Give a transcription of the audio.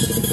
you